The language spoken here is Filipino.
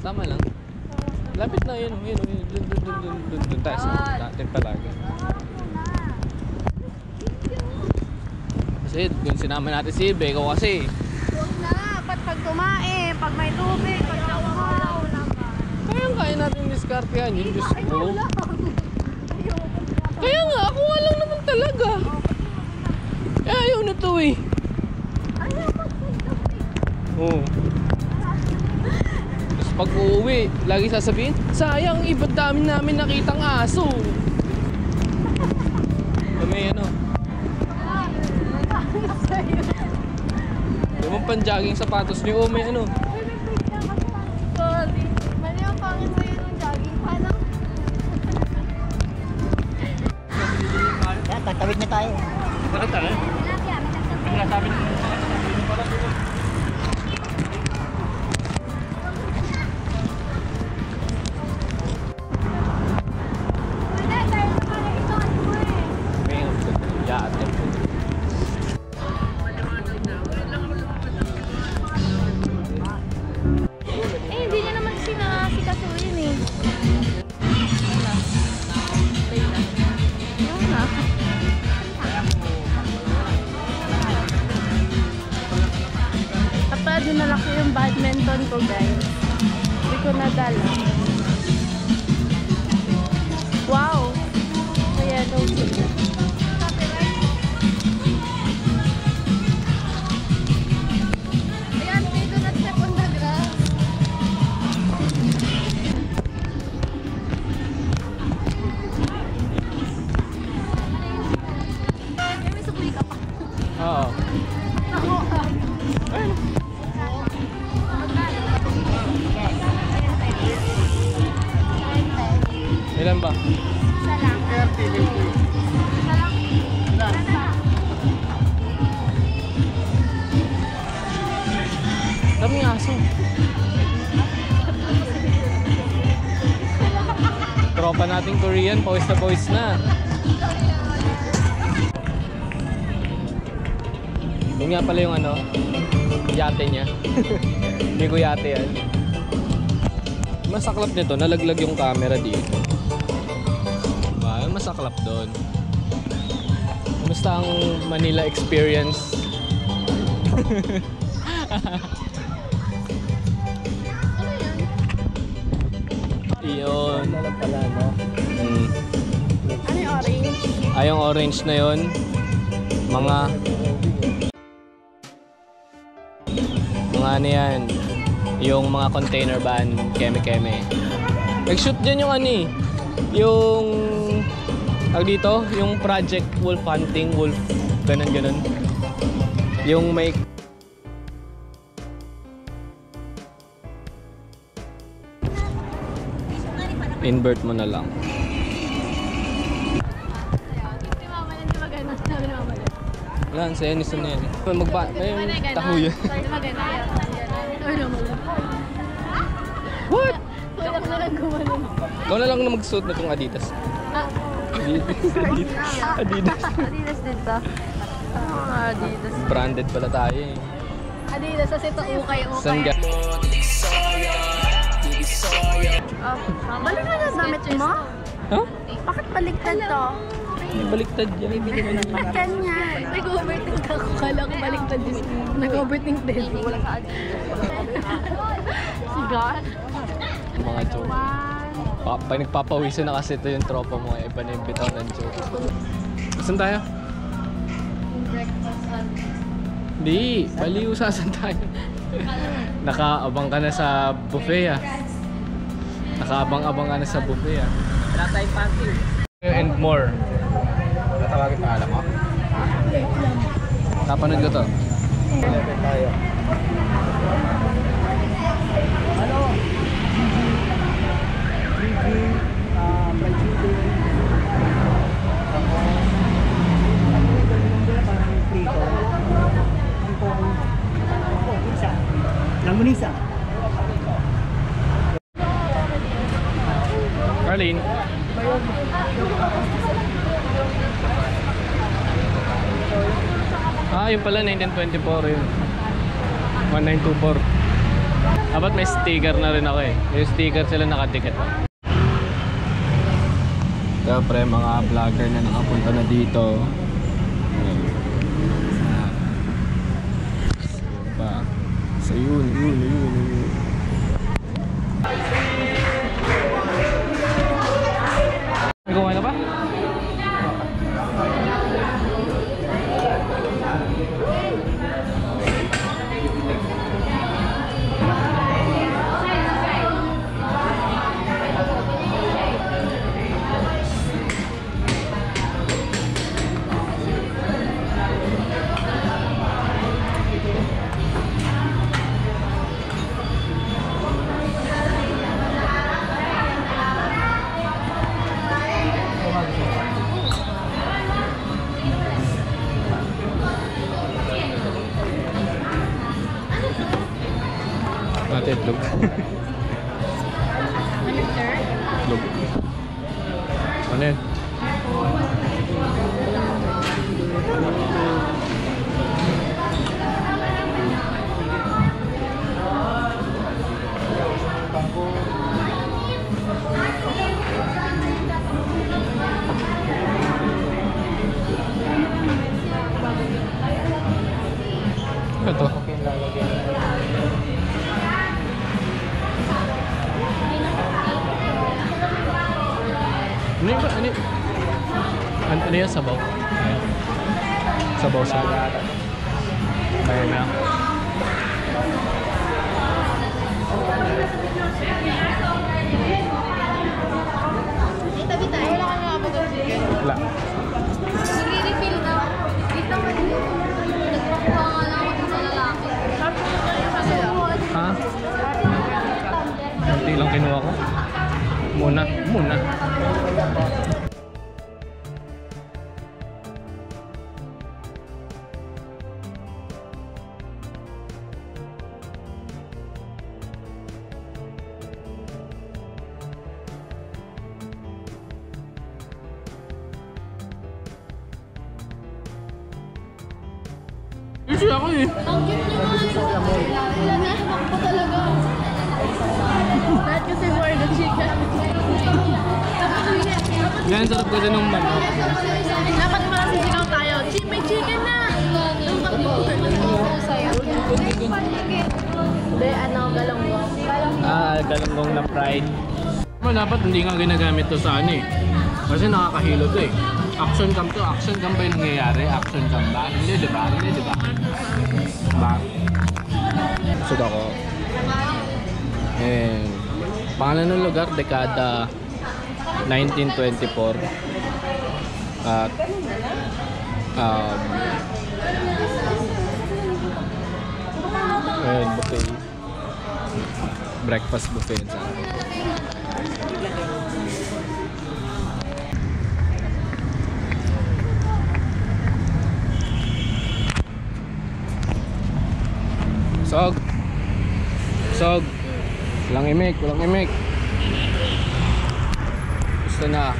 Tama lang. Lapit na yun, yun, yun, dun, dun, dun, dun, dun, dun, tayo sa atin palagi. Kasi kung sinama natin si Ibe, ikaw kasi. Huwag na, ba't pag tumain, pag may tubig, pag nawawaw. Kayang kaya natin discarte yan, yun Diyos ko. Kaya nga, ako alam naman talaga. Kaya ayaw na to eh. Ayaw, Oo pag uuwi, lagi sasabihin, sayang, iba dami namin nakitang aso. May ano, yung panjogging sapatos niyo, oh, may ano. Ko yung badminton ko guys. Hindi ko nadala. Wow! Kaya daw sila. Isa. Isa lang. Daming aso. Tropa nating Korean, pawis na pawis na. Yun nga pala yung ano, yate niya. Hindi ko yate yan. Masaklap nito, nalaglag yung camera dito. Diba? Masaklap doon. Kumusta ang Manila experience? Iyon. Ano pala, no? Mm. Ano yung orange? Ay, yung orange na yon mga mga ano yan yung mga container ban keme-keme nag-shoot dyan yung ano eh yung tag dito yung project wolf hunting wolf ganun ganun yung may invert mo na lang. Wala, ang saya ni Sunel. Magba... Maganda. taho yun. Yan. What? Ko na lang gumanon. Ikaw na lang na magsuot na itong Adidas. Ah, Adidas. Adidas. Adidas din to. Ah, Adidas. Branded pala tayo eh. Adidas kasi ito ukay ukay. Saan ga? Oh, balik na yung damit mo? Huh? Bakit baliktad to? May baliktad yan. Ba't ganyan? Nag-overthink ako. Kala ko baliktad din. Nag-overthink din. Wala sa Si God. Mga joke. Pa, pag nagpapawiso na kasi ito yung tropa mo, eh, iba na yung bitaw ng joke. Saan tayo? Hindi, baliw saan tayo? Nakaabang ka na sa buffet ah. Nakaabang-abang ka na sa buffet ah. Wala tayong parking. And more. Tatawagin pa alam mo? Kapanood ko to. tayo. Ano? Chicken, ah, fried chicken. Tapos, ano yung gawin nila parang prito. Hangkong, oh, pizza. Langgunisa. Carlene. Yun pala, 1924 yun. 1924. Dapat may sticker na rin ako eh. Yung sticker sila nakadikit. Siyempre, mga vlogger na nakapunta na dito. Ano yan? Ito. Sabaw, sabaw. Ayan na. Wala. Nagre-refill na. Dito mo din. Nagpakuha nga lang ako sa lalaki. Ha? Kunti lang kinuha ko. Muna, muna. Kasi ako eh. Ang cute niyo nga. Wala na. Ako talaga. Lahat kasi for the chicken. Yan, sarap kasi ng manok. Dapat malasisigaw tayo. Chi- May chicken na! Hindi, ano, galonggong. Ah, galanggong na fried. Well, dapat hindi nga ginagamit to sa ano eh. Kasi nakakahilo to eh. Action cam to. Action cam ba yung nangyayari? Action cam ba? Hindi, di ba? Hindi, di ba? Ba? Busog ako. And, pangalan ng lugar, dekada 1924. At, um, ayun, buffet. Breakfast buffet sa Sog. Sog. Walang imik, walang imik. Gusto na.